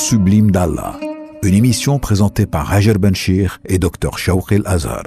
sublime d'Allah. Une émission présentée par Hajar Benchir et Dr Shawqil Azhar.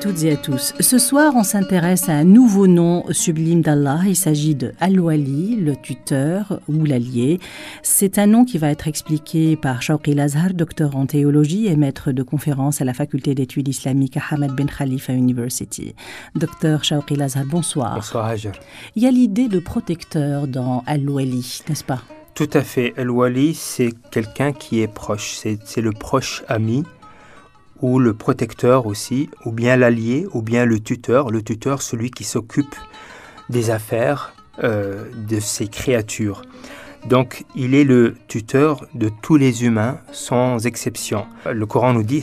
Toutes et à tous. Ce soir, on s'intéresse à un nouveau nom sublime d'Allah. Il s'agit de Al-Wali, le tuteur ou l'allié. C'est un nom qui va être expliqué par Shawqi Lazhar, docteur en théologie et maître de conférence à la faculté d'études islamiques à Hamad bin Khalifa University. Docteur Shawqi Lazhar, bonsoir. Bonsoir Hajar. Il y a l'idée de protecteur dans Al-Wali, n'est-ce pas? Tout à fait. Al-Wali, c'est quelqu'un qui est proche. C'est le proche ami ou le protecteur aussi, ou bien l'allié, ou bien le tuteur. Le tuteur, celui qui s'occupe des affaires euh, de ces créatures. Donc, il est le tuteur de tous les humains, sans exception. Le Coran nous dit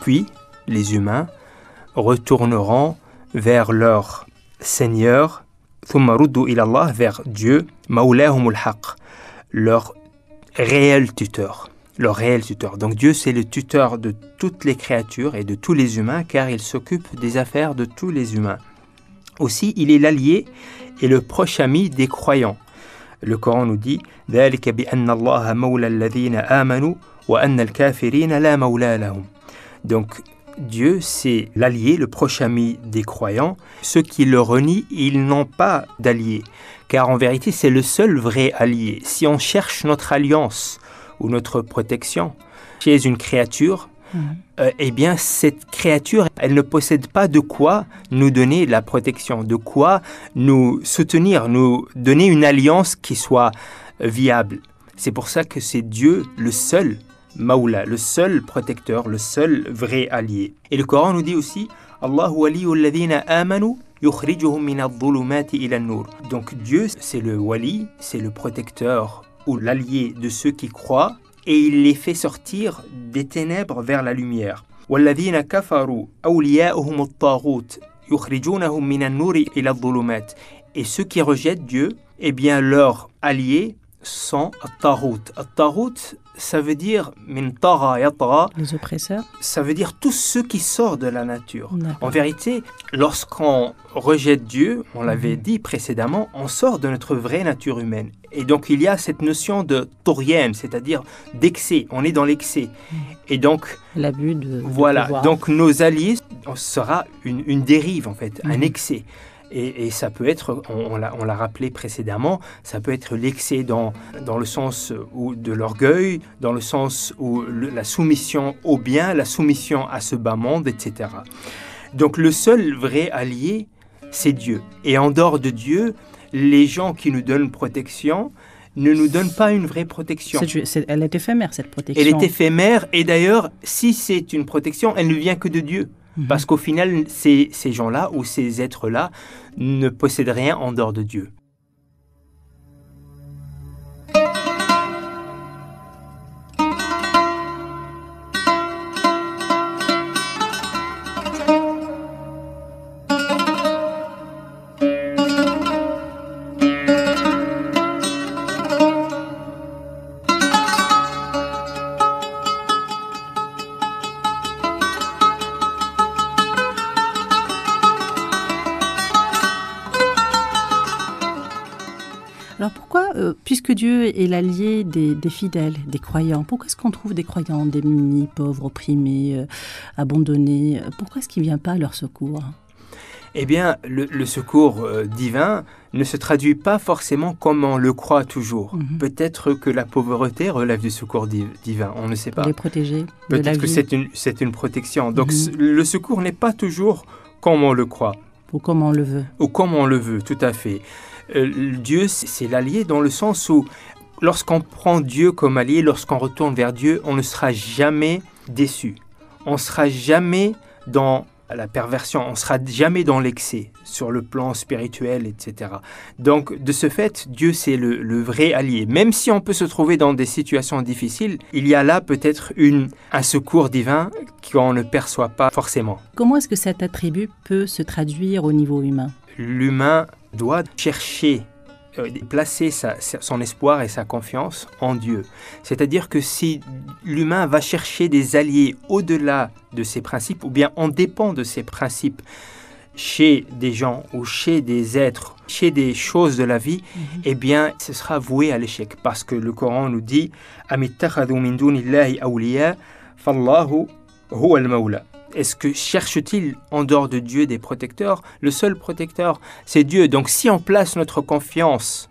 Puis, les humains retourneront vers leur Seigneur, vers Dieu, leur réel tuteur leur réel tuteur. Donc Dieu, c'est le tuteur de toutes les créatures et de tous les humains, car il s'occupe des affaires de tous les humains. Aussi, il est l'allié et le proche ami des croyants. Le Coran nous dit Donc, Dieu, c'est l'allié, le proche ami des croyants. Ceux qui le renient, ils n'ont pas d'allié. Car en vérité, c'est le seul vrai allié. Si on cherche notre alliance ou notre protection chez une créature, mhm. euh, eh bien, cette créature, elle ne possède pas de quoi nous donner la protection, de quoi nous soutenir, nous donner une alliance qui soit viable. C'est pour ça que c'est Dieu le seul Maoula, le seul protecteur, le seul vrai allié. Et le Coran nous dit aussi amanu donc Dieu, c'est le wali, c'est le protecteur ou l'allié de ceux qui croient, et il les fait sortir des ténèbres vers la lumière. Et ceux qui rejettent Dieu, eh bien leur allié sont At-Tarut. At-Tarut, ça veut dire min les oppresseurs. Ça veut dire tous ceux qui sortent de la nature. En vérité, lorsqu'on rejette Dieu, on l'avait mhm. dit précédemment, on sort de notre vraie nature humaine. Et donc il y a cette notion de toriem, c'est-à-dire d'excès. On est dans l'excès. Mhm. Et donc l'abus de voilà. donc nos alliés, on sera une, une dérive en fait, un mhm. excès. Et, ça peut être, on, on l'a rappelé précédemment, ça peut être l'excès dans, dans le sens où de l'orgueil, dans le sens où la soumission au bien, la soumission à ce bas monde, etc. Donc le seul vrai allié, c'est Dieu. Et en dehors de Dieu, les gens qui nous donnent protection ne nous donnent pas une vraie protection. elle est éphémère, cette protection. Elle est éphémère, et d'ailleurs, si c'est une protection, elle ne vient que de Dieu. Mhm. Parce qu'au final, ces, ces gens-là ou ces êtres-là ne possèdent rien en dehors de Dieu. Puisque Dieu est l'allié des, fidèles, des croyants, pourquoi est-ce qu'on trouve des croyants démunis, pauvres, opprimés, euh, abandonnés? Pourquoi est-ce qu'il ne vient pas à leur secours? Eh bien, le, secours euh, divin ne se traduit pas forcément comme on le croit toujours. Mhm. Peut-être que la pauvreté relève du secours divin, on ne sait pas. Les protéger. Peut-être que c'est une, une, protection. Donc mhm. le secours n'est pas toujours comme on le croit. Ou comme on le veut. Ou comme on le veut, tout à fait. Euh, Dieu, c'est l'allié dans le sens où lorsqu'on prend Dieu comme allié, lorsqu'on retourne vers Dieu, on ne sera jamais déçu. On ne sera jamais dans la perversion, on ne sera jamais dans l'excès sur le plan spirituel, etc. Donc, de ce fait, Dieu, c'est le, vrai allié. Même si on peut se trouver dans des situations difficiles, il y a là peut-être un secours divin qu'on ne perçoit pas forcément. Comment est-ce que cet attribut peut se traduire au niveau humain? L'humain doit chercher, euh, placer son espoir et sa confiance en Dieu. C'est-à-dire que si l'humain va chercher des alliés au-delà de ses principes, ou bien en dépend de ses principes, chez des gens ou chez des êtres, chez des choses de la vie, mhm. eh bien, ce sera voué à l'échec. Parce que le Coran nous dit est-ce que cherche-t-il en dehors de Dieu des protecteurs? Le seul protecteur, c'est Dieu. Donc si on place notre confiance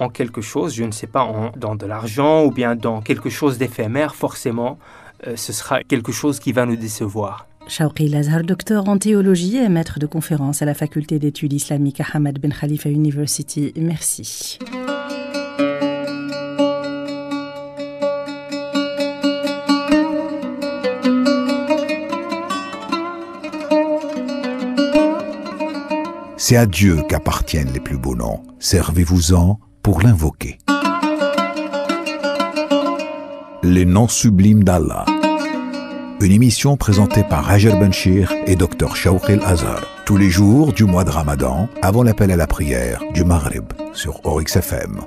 en quelque chose, je ne sais pas, dans de l'argent ou bien dans quelque chose d'éphémère, forcément, euh, ce sera quelque chose qui va nous décevoir. Shawqi Lazar, docteur en théologie et maître de conférence à la faculté d'études islamiques à Hamad Ben Khalifa University. Merci. C'est à Dieu qu'appartiennent les plus beaux noms. Servez-vous-en pour l'invoquer. Les noms sublimes d'Allah. Une émission présentée par Rajer Benchir et Dr Shawqil Azhar. Tous les jours du mois de Ramadan, avant l'appel à la prière du Maghrib sur Orix FM.